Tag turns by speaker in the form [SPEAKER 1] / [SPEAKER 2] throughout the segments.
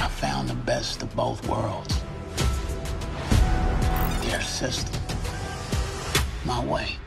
[SPEAKER 1] I found the best of both worlds. Their system. My way.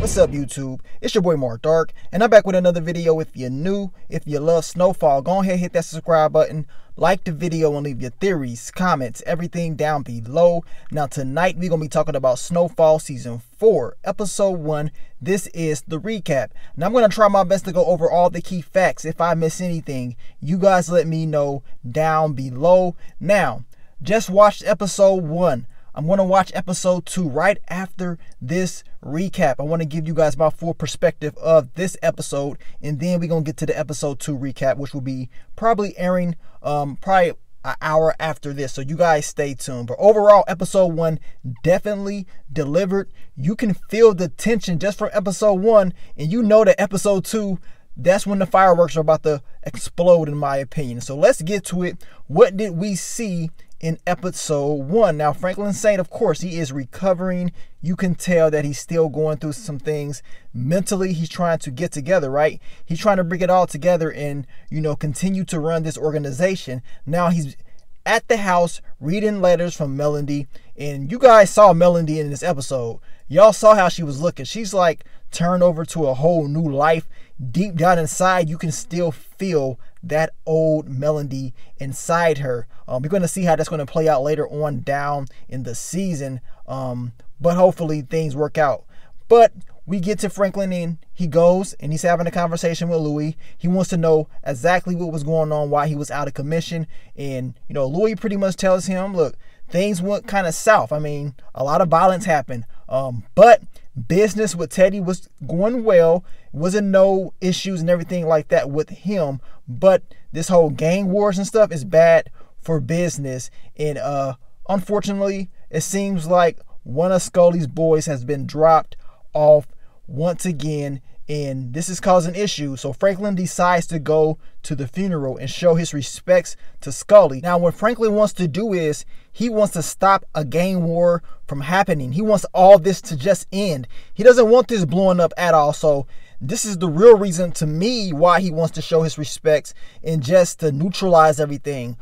[SPEAKER 2] What's up YouTube? It's your boy Marc Dark and I'm back with another video. If you're new, if you love Snowfall, go ahead hit that subscribe button, like the video and leave your theories, comments, everything down below. Now tonight we're going to be talking about Snowfall Season 4, Episode 1. This is the recap. Now I'm going to try my best to go over all the key facts. If I miss anything, you guys let me know down below. Now, just watched Episode 1. I'm going to watch episode two right after this recap. I want to give you guys my full perspective of this episode, and then we're going to get to the episode two recap, which will be probably airing um, probably an hour after this. So you guys stay tuned. But overall, episode one definitely delivered. You can feel the tension just from episode one, and you know that episode two that's when the fireworks are about to explode, in my opinion. So let's get to it. What did we see in episode one. Now, Franklin Saint, of course, he is recovering. You can tell that he's still going through some things mentally. He's trying to get together, right? He's trying to bring it all together and, you know, continue to run this organization. Now he's at the house reading letters from Melody. And you guys saw Melody in this episode. Y'all saw how she was looking. She's like turned over to a whole new life. Deep down inside, you can still feel that old Melody inside her. Um, we're going to see how that's going to play out later on down in the season. Um, but hopefully things work out. But we get to Franklin and he goes and he's having a conversation with Louie. He wants to know exactly what was going on, why he was out of commission. And, you know, Louie pretty much tells him, look, things went kind of south. I mean, a lot of violence happened. Um, but business with Teddy was going well. Wasn't no issues and everything like that with him. But this whole gang wars and stuff is bad for business. And uh unfortunately, it seems like one of Skully's boys has been dropped off once again and this is causing issues. So Franklin decides to go to the funeral and show his respects to Skully. Now, what Franklin wants to do is he wants to stop a gang war from happening. He wants all this to just end. He doesn't want this blowing up at all. So this is the real reason to me why he wants to show his respects and just to neutralize everything.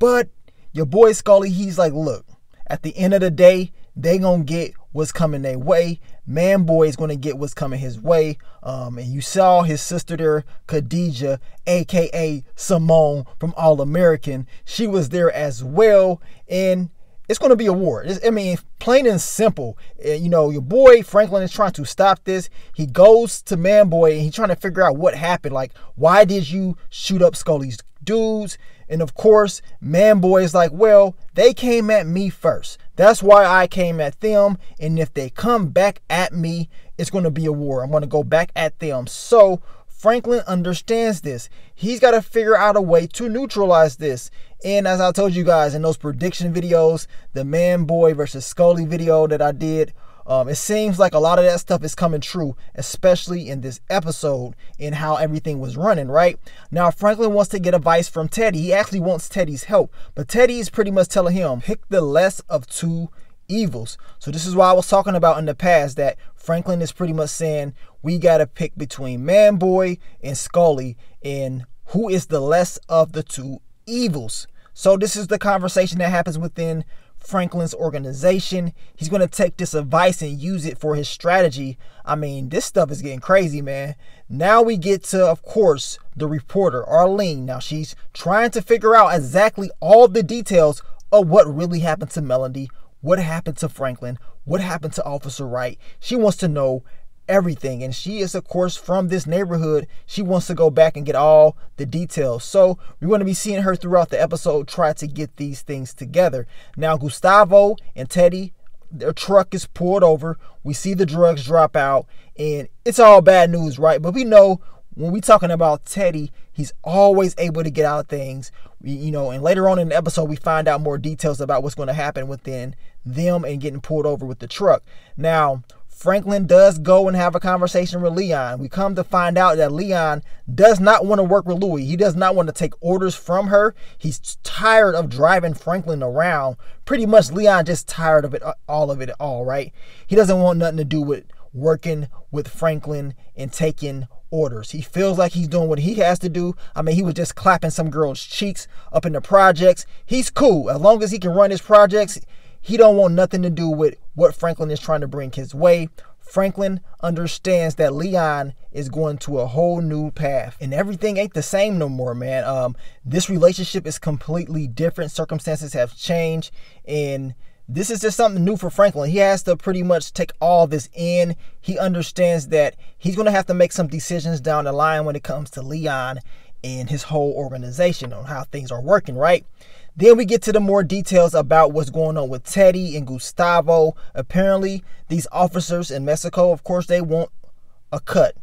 [SPEAKER 2] But your boy Skully, he's like, look, at the end of the day, they gonna get what's coming their way. Man boy is gonna get what's coming his way. Um, and you saw his sister there, Khadijah, aka Simone from All American. She was there as well, and it's going to be a war. I mean, plain and simple. Eh, you know, your boy Franklin is trying to stop this. He goes to Manboy and he's trying to figure out what happened. Like, why did you shoot up Skully's dudes? And of course, Man Boy is like, well, they came at me first. That's why I came at them. And if they come back at me, it's going to be a war. I'm going to go back at them. So Franklin understands this. He's got to figure out a way to neutralize this. And as I told you guys in those prediction videos, the Man Boy versus Skully video that I did, um, it seems like a lot of that stuff is coming true, especially in this episode and how everything was running, right? Now, Franklin wants to get advice from Teddy. He actually wants Teddy's help, but Teddy is pretty much telling him, pick the less of two evils. So this is why I was talking about in the past that Franklin is pretty much saying we got to pick between Man Boy and Skully and who is the less of the two evils. So this is the conversation that happens within Franklin's organization. He's going to take this advice and use it for his strategy. I mean, this stuff is getting crazy, man. Now we get to, of course, the reporter, Arlene. Now she's trying to figure out exactly all the details of what really happened to Melody, what happened to Franklin, what happened to Officer Wright. She wants to know everything. And she is, of course, from this neighborhood. She wants to go back and get all the details. So we're going to be seeing her throughout the episode try to get these things together. Now, Gustavo and Teddy, their truck is pulled over. We see the drugs drop out, and it's all bad news, right? But we know when we're talking about Teddy, he's always able to get out of things. We, you know, and later on in the episode, we find out more details about what's going to happen within them and getting pulled over with the truck. Now, Franklin does go and have a conversation with Leon. We come to find out that Leon does not want to work with Louie. He does not want to take orders from her. He's tired of driving Franklin around. Pretty much, Leon just tired of it, all of it, all right. He doesn't want nothing to do with working with Franklin and taking orders. He feels like he's doing what he has to do. I mean, he was just clapping some girl's cheeks up in the projects. He's cool as long as he can run his projects. He don't want nothing to do with what Franklin is trying to bring his way. Franklin understands that Leon is going to a whole new path and everything ain't the same no more, man. Um, this relationship is completely different. Circumstances have changed and this is just something new for Franklin. He has to pretty much take all this in. He understands that he's going to have to make some decisions down the line when it comes to Leon and his whole organization on how things are working, right? Then we get to the more details about what's going on with Teddy and Gustavo. Apparently, these officers in Mexico, of course, they want a cut.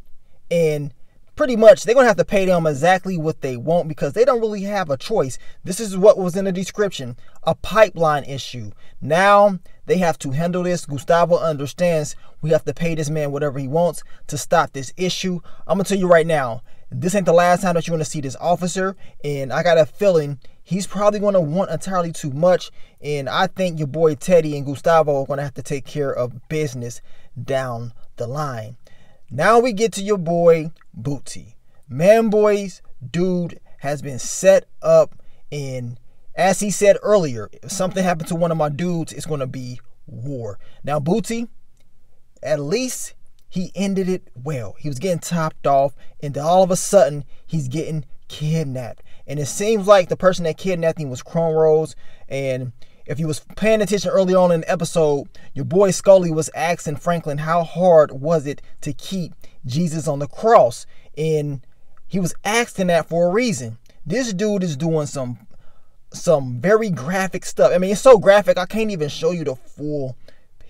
[SPEAKER 2] And pretty much they're going to have to pay them exactly what they want because they don't really have a choice. This is what was in the description a pipeline issue. Now they have to handle this. Gustavo understands we have to pay this man whatever he wants to stop this issue. I'm going to tell you right now, this ain't the last time that you're going to see this officer. And I got a feeling he's probably going to want entirely too much. And I think your boy Teddy and Gustavo are going to have to take care of business down the line. Now we get to your boy Booty. Man Boy's dude has been set up in, as he said earlier, if something happened to one of my dudes, it's going to be war. Now, Booty, at least he ended it well. He was getting topped off, and then all of a sudden, he's getting kidnapped. And it seems like the person that kidnapped him was Chrome Rose. And if you was paying attention early on in the episode, your boy Skully was asking Franklin how hard was it to keep Jesus on the cross. And he was asking that for a reason. This dude is doing some some very graphic stuff. I mean, it's so graphic, I can't even show you the full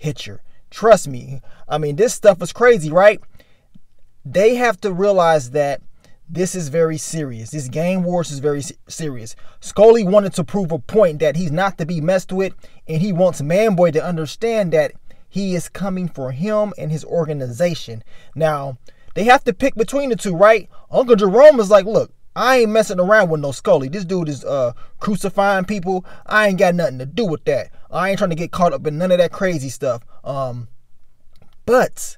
[SPEAKER 2] picture. Trust me. I mean, this stuff is crazy, right? They have to realize that this is very serious. This game wars is very serious. Skully wanted to prove a point that he's not to be messed with, and he wants Manboy to understand that he is coming for him and his organization. Now, they have to pick between the two, right? Uncle Jerome is like, look, I ain't messing around with no Skully. This dude is uh crucifying people. I ain't got nothing to do with that. I ain't trying to get caught up in none of that crazy stuff. Um, but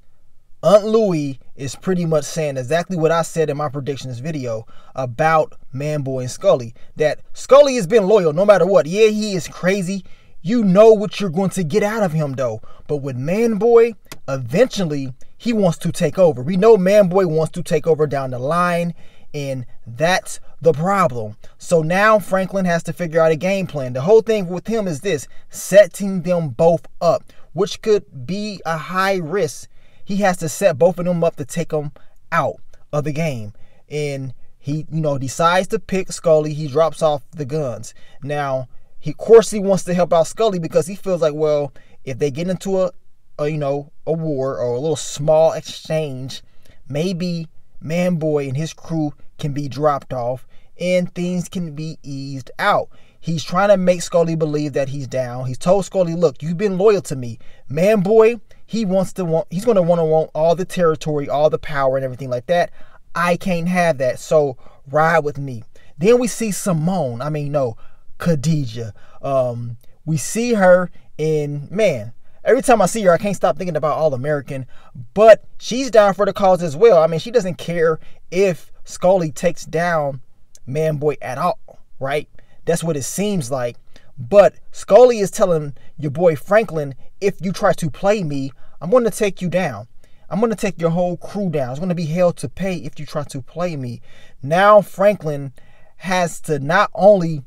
[SPEAKER 2] Aunt Louie is pretty much saying exactly what I said in my predictions video about Manboy and Skully. That Skully has been loyal no matter what. Yeah, he is crazy. You know what you're going to get out of him though. But with Manboy, eventually he wants to take over. We know Manboy wants to take over down the line, and that's the problem. So now Franklin has to figure out a game plan. The whole thing with him is this setting them both up, which could be a high risk. He has to set both of them up to take them out of the game. And he, you know, decides to pick Skully. He drops off the guns. Now, he of course he wants to help out Skully because he feels like, well, if they get into a, a you know, a war or a little small exchange, maybe Manboy and his crew can be dropped off and things can be eased out. He's trying to make Skully believe that he's down. He's told Skully, "Look, you've been loyal to me, man, boy. He wants to want. He's going to want to want all the territory, all the power, and everything like that. I can't have that. So ride with me." Then we see Simone. I mean, no, Khadijah. Um, we see her in man. Every time I see her, I can't stop thinking about All American. But she's down for the cause as well. I mean, she doesn't care if Skully takes down Manboy at all, right? That's what it seems like. But Skully is telling your boy Franklin, if you try to play me, I'm going to take you down. I'm going to take your whole crew down. It's going to be hell to pay if you try to play me. Now Franklin has to not only,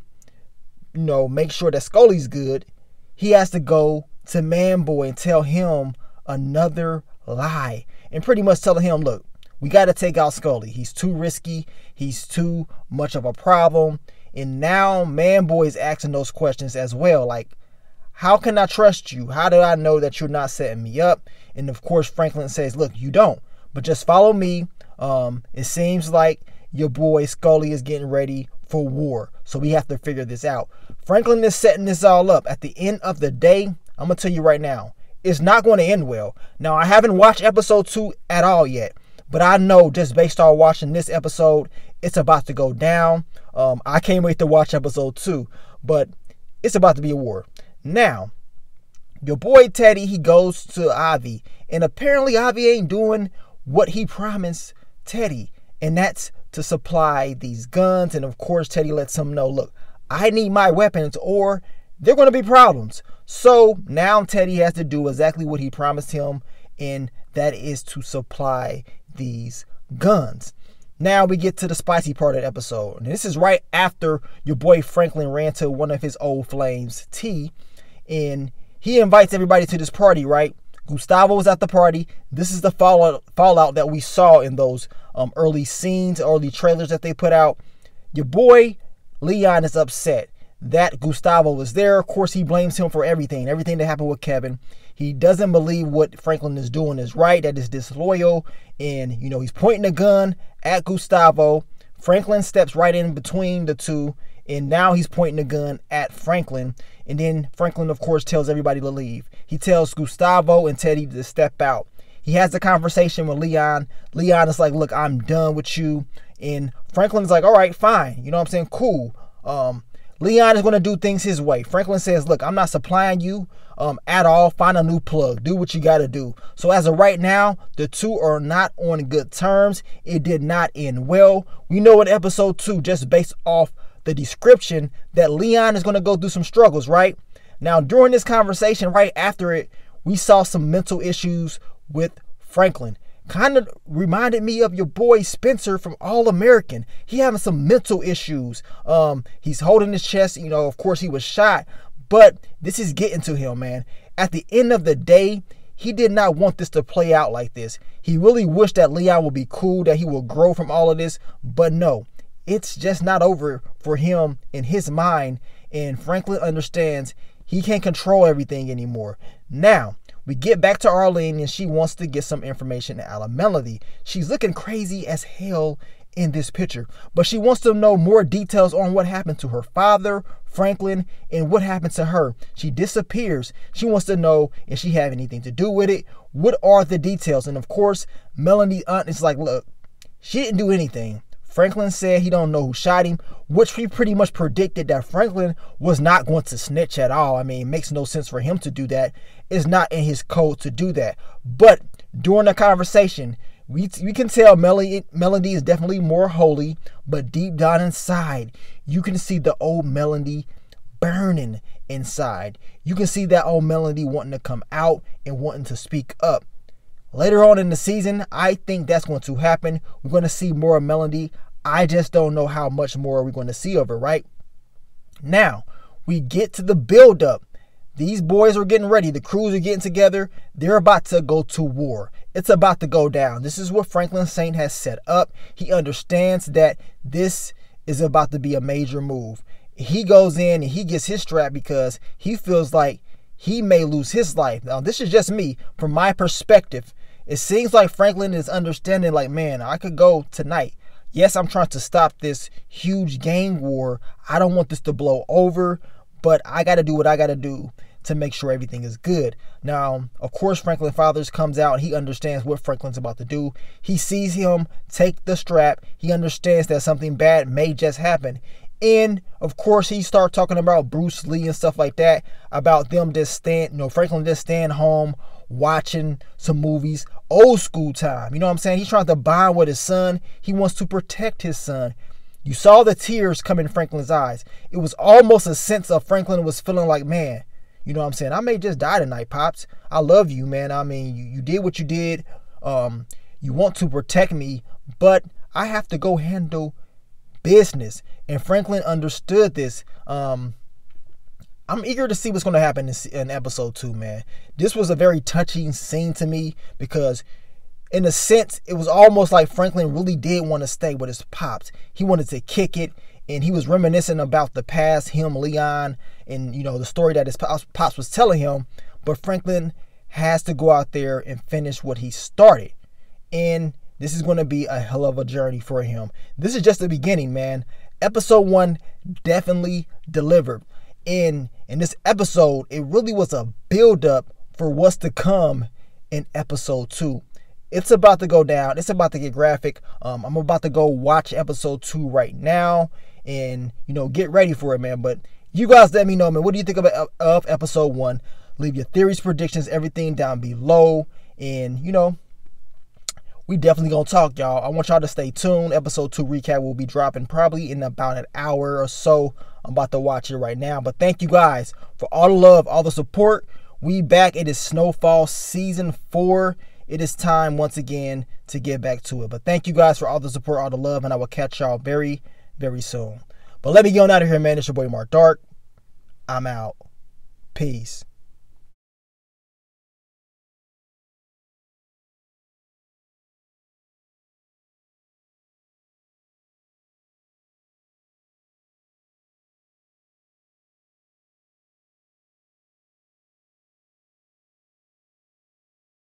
[SPEAKER 2] you know, make sure that Skully's good, he has to go to Manboy and tell him another lie. And pretty much telling him, look, we got to take out Skully. He's too risky. He's too much of a problem. And now Manboy is asking those questions as well. Like, how can I trust you? How do I know that you're not setting me up? And of course, Franklin says, look, you don't. But just follow me. Um, it seems like your boy Skully is getting ready for war. So we have to figure this out. Franklin is setting this all up. At the end of the day, I'm going to tell you right now, it's not going to end well. Now, I haven't watched episode two at all yet. But I know just based on watching this episode, it's about to go down. Um, I can't wait to watch episode two, but it's about to be a war. Now, your boy Teddy, he goes to Avi, and apparently Avi ain't doing what he promised Teddy. and that's to supply these guns. And of course, Teddy lets him know, look, I need my weapons, or they're going to be problems. So now Teddy has to do exactly what he promised him, and that is to supply these guns. Now we get to the spicy part of the episode. And this is right after your boy Franklin ran to one of his old flames, T, and he invites everybody to this party, right? Gustavo was at the party. This is the fallout fallout that we saw in those um, early scenes, early trailers that they put out. Your boy Leon is upset that Gustavo was there. Of course, he blames him for everything, everything that happened with Kevin. He doesn't believe what Franklin is doing is right, that is disloyal. And, you know, he's pointing a gun at Gustavo. Franklin steps right in between the two, and now he's pointing a gun at Franklin. And then Franklin, of course, tells everybody to leave. He tells Gustavo and Teddy to step out. He has a conversation with Leon. Leon is like, Look, I'm done with you. And Franklin's like, All right, fine. You know what I'm saying? Cool. Um, Leon is going to do things his way. Franklin says, Look, I'm not supplying you um, at all. Find a new plug. Do what you got to do. So, as of right now, the two are not on good terms. It did not end well. We know in episode two, just based off the description, that Leon is going to go through some struggles, right? Now, during this conversation, right after it, we saw some mental issues with Franklin kind of reminded me of your boy Spencer from All American. He having some mental issues. Um, he's holding his chest. You know, of course, he was shot, but this is getting to him, man. At the end of the day, he did not want this to play out like this. He really wished that Leon would be cool, that he will grow from all of this, but no, it's just not over for him in his mind. And Franklin understands he can't control everything anymore. Now, we get back to Arlene and she wants to get some information out of Melody. She's looking crazy as hell in this picture, but she wants to know more details on what happened to her father, Franklin, and what happened to her. She disappears. She wants to know if she had anything to do with it. What are the details? And of course, Melody's aunt is like, look, she didn't do anything. Franklin said he don't know who shot him, which we pretty much predicted that Franklin was not going to snitch at all. I mean, it makes no sense for him to do that. It's not in his code to do that. But during the conversation, we, we can tell Melody, Melody is definitely more holy, but deep down inside, you can see the old Melody burning inside. You can see that old Melody wanting to come out and wanting to speak up. Later on in the season, I think that's going to happen. We're going to see more Melody. I just don't know how much more we're going to see of her, right? Now, we get to the build up. These boys are getting ready. The crews are getting together. They're about to go to war. It's about to go down. This is what Franklin Saint has set up. He understands that this is about to be a major move. He goes in and he gets his strap because he feels like he may lose his life. Now, this is just me from my perspective. It seems like Franklin is understanding, like, man, I could go tonight. Yes, I'm trying to stop this huge gang war. I don't want this to blow over, but I got to do what I got to do to make sure everything is good. Now, of course, Franklin Fathers comes out. He understands what Franklin's about to do. He sees him take the strap. He understands that something bad may just happen. And of course, he start talking about Bruce Lee and stuff like that. About them just stand, you know, Franklin just staying home watching some movies, old school time. You know what I'm saying? He's trying to bond with his son. He wants to protect his son. You saw the tears come in Franklin's eyes. It was almost a sense of Franklin was feeling like, man, you know what I'm saying? I may just die tonight, Pops. I love you, man. I mean, you, you did what you did. Um, you want to protect me, but I have to go handle business. And Franklin understood this. Um, I'm eager to see what's going to happen in, in episode two, man. This was a very touching scene to me because, in a sense, it was almost like Franklin really did want to stay with his pops. He wanted to kick it, and he was reminiscing about the past, him, Leon, and you know the story that his pops, was telling him. But Franklin has to go out there and finish what he started, and this is going to be a hell of a journey for him. This is just the beginning, man. Episode one definitely delivered in in this episode, it really was a build up for what's to come in episode two. It's about to go down. It's about to get graphic. Um, I'm about to go watch episode two right now, and you know, get ready for it, man. But you guys, let me know, man. What do you think of, of episode one? Leave your theories, predictions, everything down below, and you know, we definitely gonna talk, y'all. I want y'all to stay tuned. Episode two recap will be dropping probably in about an hour or so. I'm about to watch it right now. But thank you guys for all the love, all the support. We back. It is Snowfall season four. It is time once again to get back to it. But thank you guys for all the support, all the love, and I will catch y'all very, very soon. But let me get on out of here, man. It's your boy Marc Dark. I'm out. Peace.